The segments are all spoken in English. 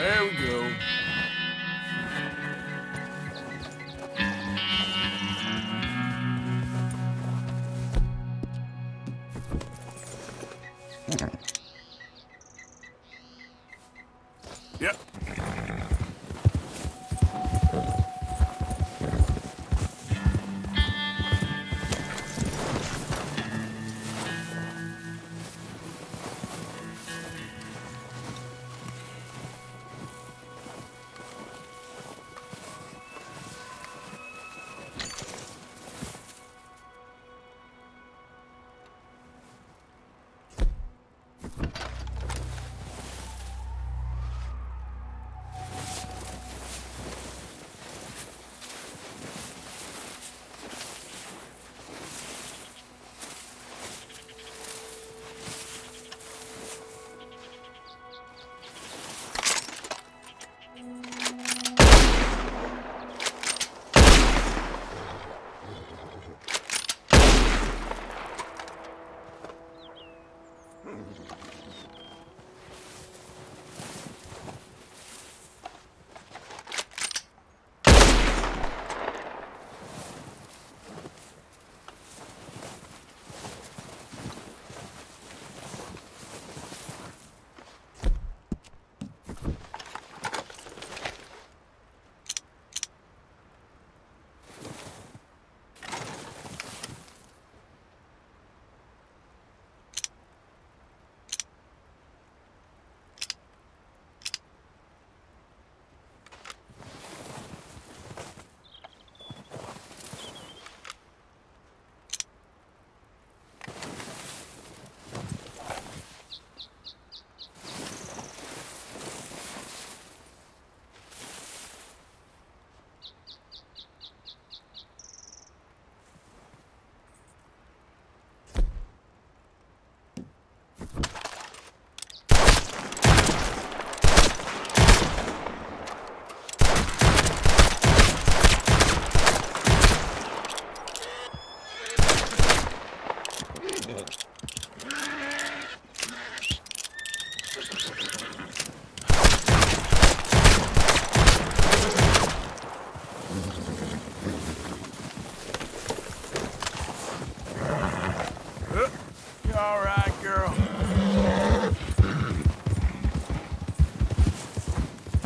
There we go. Yep.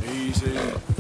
Easy.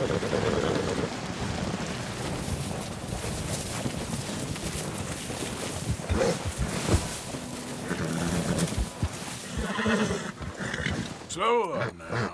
Up now.